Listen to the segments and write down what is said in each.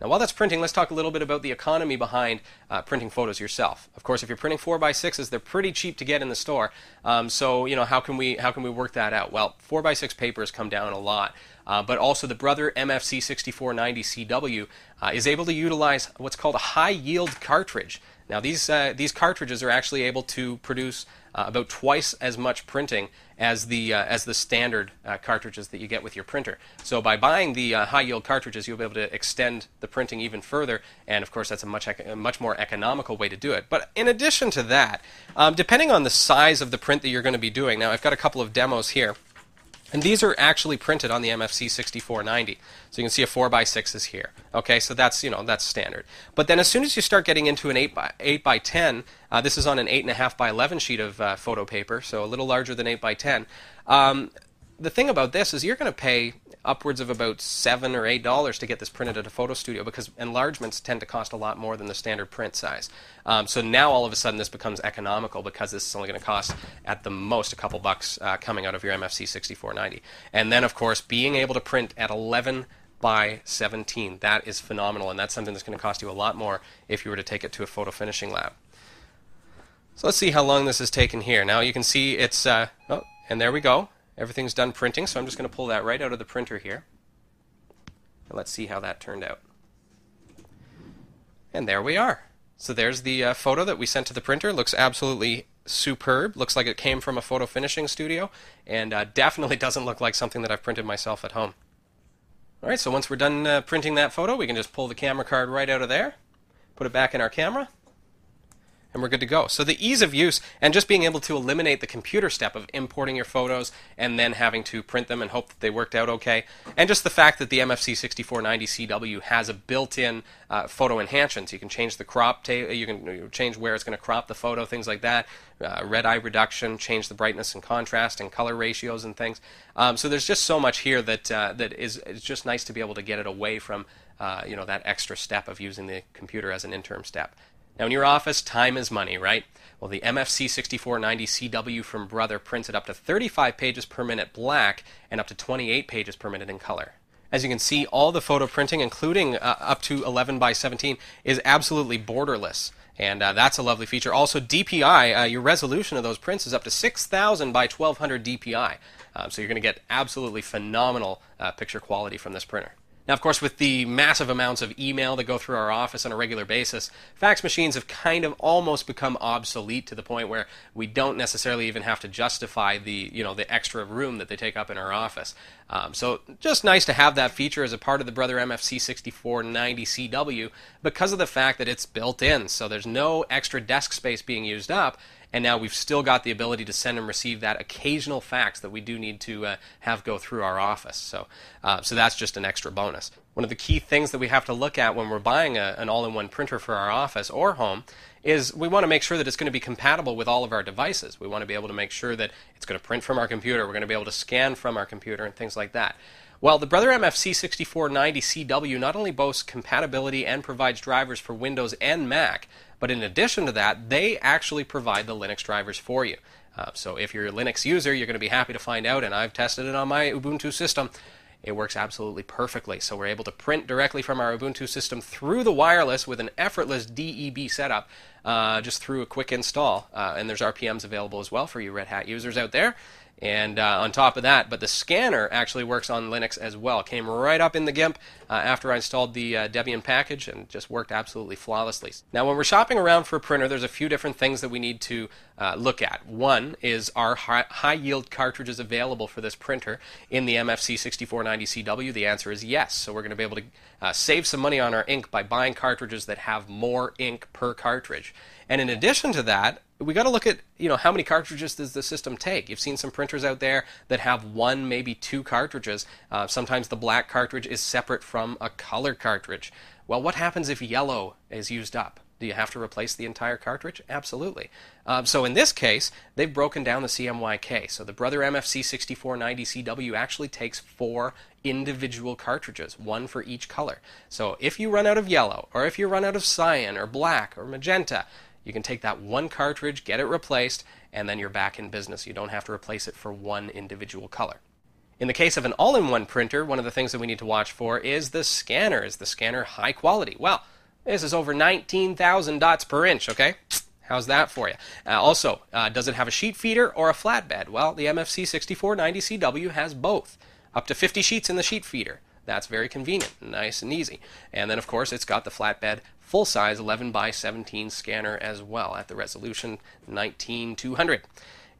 Now, while that's printing, let's talk a little bit about the economy behind uh, printing photos yourself. Of course, if you're printing four by sixes, they're pretty cheap to get in the store. Um, so, you know, how can we how can we work that out? Well, four by six papers come down a lot, uh, but also the Brother MFC 6490 CW uh, is able to utilize what's called a high yield cartridge. Now, these uh, these cartridges are actually able to produce uh, about twice as much printing as the uh, as the standard uh, cartridges that you get with your printer. So by buying the uh, high yield cartridges, you'll be able to extend the printing even further, and of course that's a much a much more economical way to do it. But in addition to that, um, depending on the size of the print that you're going to be doing, now I've got a couple of demos here. And these are actually printed on the MFC 6490. So you can see a 4x6 is here. Okay, so that's, you know, that's standard. But then as soon as you start getting into an 8 by 8 by 10, uh, this is on an 8.5 by 11 sheet of uh, photo paper, so a little larger than 8 by 10. Um, the thing about this is you're going to pay upwards of about seven or eight dollars to get this printed at a photo studio because enlargements tend to cost a lot more than the standard print size. Um, so now all of a sudden this becomes economical because this is only going to cost at the most a couple bucks uh, coming out of your MFC 6490. And then of course being able to print at 11 by 17 that is phenomenal and that's something that's going to cost you a lot more if you were to take it to a photo finishing lab. So let's see how long this has taken here. Now you can see it's uh, oh, and there we go. Everything's done printing, so I'm just going to pull that right out of the printer here. And let's see how that turned out. And there we are. So there's the uh, photo that we sent to the printer. Looks absolutely superb. Looks like it came from a photo finishing studio, and uh, definitely doesn't look like something that I've printed myself at home. All right, so once we're done uh, printing that photo, we can just pull the camera card right out of there, put it back in our camera, and we're good to go. So the ease of use and just being able to eliminate the computer step of importing your photos and then having to print them and hope that they worked out okay, and just the fact that the MFC 6490 CW has a built-in uh, photo enhancement. You can change the crop, ta- you can change where it's going to crop the photo, things like that. Uh, red eye reduction, change the brightness and contrast and color ratios and things. Um, so there's just so much here that uh, that is it's just nice to be able to get it away from uh, you know that extra step of using the computer as an interim step. Now, in your office, time is money, right? Well, the MFC 6490 CW from Brother prints at up to 35 pages per minute black and up to 28 pages per minute in color. As you can see, all the photo printing, including uh, up to 11 by 17, is absolutely borderless. And uh, that's a lovely feature. Also, DPI, uh, your resolution of those prints is up to 6,000 by 1200 DPI. Um, so you're going to get absolutely phenomenal uh, picture quality from this printer. Now, of course, with the massive amounts of email that go through our office on a regular basis, fax machines have kind of almost become obsolete to the point where we don't necessarily even have to justify the you know the extra room that they take up in our office. Um, so just nice to have that feature as a part of the Brother MFC 6490 CW because of the fact that it's built in. So there's no extra desk space being used up, and now we've still got the ability to send and receive that occasional fax that we do need to uh, have go through our office. So, uh, so that's just an extra bonus. One of the key things that we have to look at when we're buying a, an all-in-one printer for our office or home is we want to make sure that it's going to be compatible with all of our devices. We want to be able to make sure that it's going to print from our computer, we're going to be able to scan from our computer, and things like that. Well, the Brother MFC 6490 CW not only boasts compatibility and provides drivers for Windows and Mac, but in addition to that, they actually provide the Linux drivers for you. Uh, so if you're a Linux user, you're going to be happy to find out, and I've tested it on my Ubuntu system. It works absolutely perfectly. So we're able to print directly from our Ubuntu system through the wireless with an effortless DEB setup, uh, just through a quick install. Uh, and there's RPMs available as well for you Red Hat users out there. And uh, on top of that, but the scanner actually works on Linux as well. Came right up in the GIMP uh, after I installed the uh, Debian package and just worked absolutely flawlessly. Now, when we're shopping around for a printer, there's a few different things that we need to uh, look at. One is are high yield cartridges available for this printer in the MFC 6490CW? The answer is yes. So we're going to be able to uh, save some money on our ink by buying cartridges that have more ink per cartridge. And in addition to that, we got to look at you know how many cartridges does the system take? You've seen some printers out there that have one maybe two cartridges. Uh, sometimes the black cartridge is separate from a color cartridge. Well what happens if yellow is used up? Do you have to replace the entire cartridge? Absolutely. Um, so in this case they've broken down the cmyk so the brother mfc 6490 cw actually takes four individual cartridges one for each color. So if you run out of yellow or if you run out of cyan or black or magenta you can take that one cartridge, get it replaced, and then you're back in business. You don't have to replace it for one individual color. In the case of an all in one printer, one of the things that we need to watch for is the scanner. Is the scanner high quality? Well, this is over 19,000 dots per inch, okay? How's that for you? Uh, also, uh, does it have a sheet feeder or a flatbed? Well, the MFC 6490CW has both. Up to 50 sheets in the sheet feeder. That's very convenient, nice and easy. And then, of course, it's got the flatbed full size 11 by 17 scanner as well at the resolution 19200.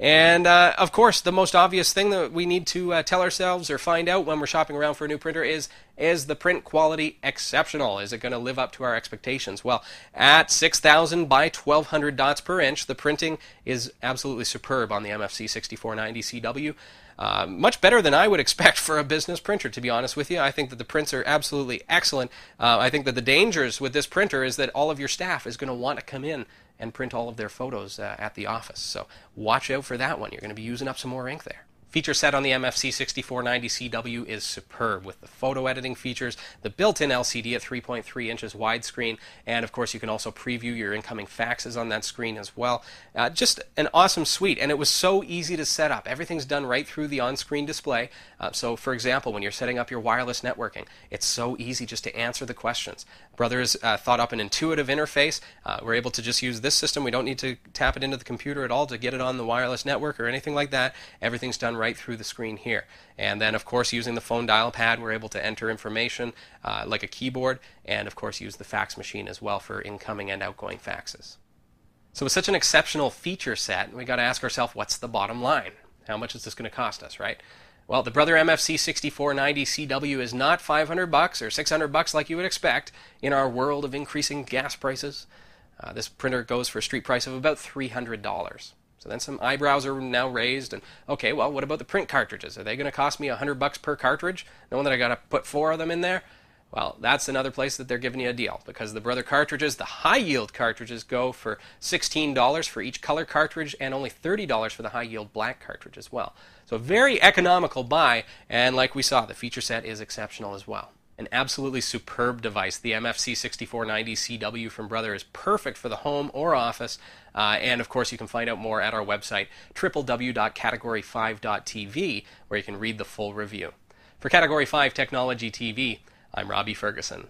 And uh, of course, the most obvious thing that we need to uh, tell ourselves or find out when we're shopping around for a new printer is is the print quality exceptional? Is it going to live up to our expectations? Well, at 6,000 by 1,200 dots per inch, the printing is absolutely superb on the MFC 6490CW. Uh, much better than I would expect for a business printer, to be honest with you. I think that the prints are absolutely excellent. Uh, I think that the dangers with this printer is that all of your staff is going to want to come in and print all of their photos uh, at the office. So watch out for that one. You're going to be using up some more ink there. Feature set on the MFC 6490CW is superb with the photo editing features, the built-in LCD at 3.3 inches widescreen, and of course you can also preview your incoming faxes on that screen as well. Uh, just an awesome suite, and it was so easy to set up. Everything's done right through the on-screen display. Uh, so, for example, when you're setting up your wireless networking, it's so easy just to answer the questions. Brothers uh, thought up an intuitive interface. Uh, we're able to just use this system. We don't need to tap it into the computer at all to get it on the wireless network or anything like that. Everything's done right right through the screen here. And then, of course, using the phone dial pad, we're able to enter information uh, like a keyboard, and of course, use the fax machine as well for incoming and outgoing faxes. So, with such an exceptional feature set, we got to ask ourselves, what's the bottom line? How much is this going to cost us, right? Well, the Brother MFC 6490 CW is not 500 bucks or 600 bucks like you would expect in our world of increasing gas prices. Uh, this printer goes for a street price of about $300. So then some eyebrows are now raised, and okay, well, what about the print cartridges? Are they going to cost me a hundred bucks per cartridge, knowing that I got to put four of them in there? Well, that's another place that they're giving you a deal because the Brother cartridges, the high yield cartridges, go for $16 for each color cartridge and only $30 for the high yield black cartridge as well. So, very economical buy, and like we saw, the feature set is exceptional as well an absolutely superb device. The MFC 6490 CW from Brother is perfect for the home or office. Uh, and of course, you can find out more at our website, www.category5.tv, where you can read the full review. For Category 5 Technology TV, I'm Robbie Ferguson.